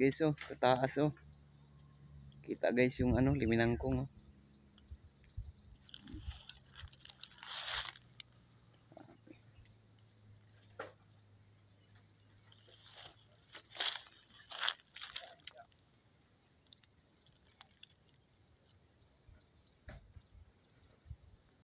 Guys oh, kataas oh. Kita guys yung ano, liminangkong oh.